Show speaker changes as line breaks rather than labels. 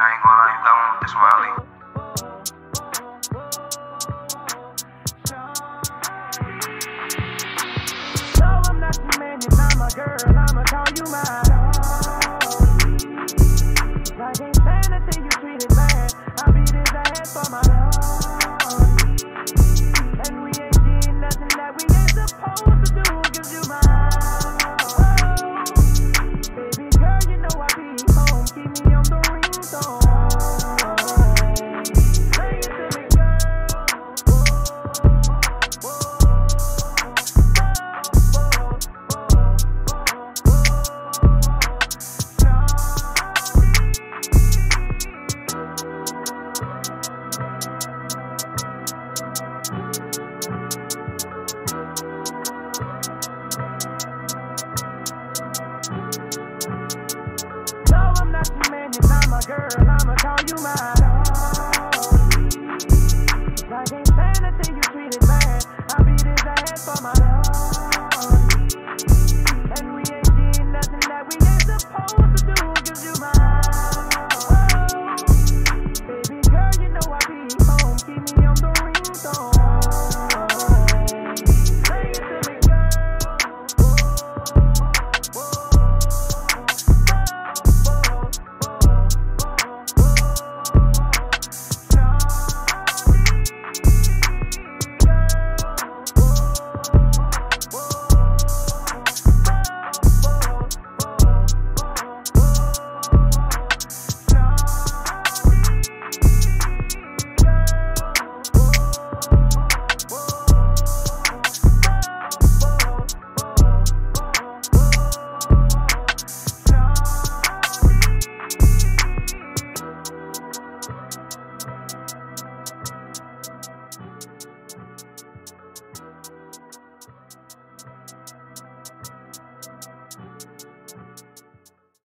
I ain't gonna lie, you got one with this.
No, I'm not your man, you're not my girl. I'ma call you mine. I can't stand the thing you treated bad. I beat his ass for my girl. I'ma call you mine. I can't stand the thing you treated bad. I beat his ass for my love.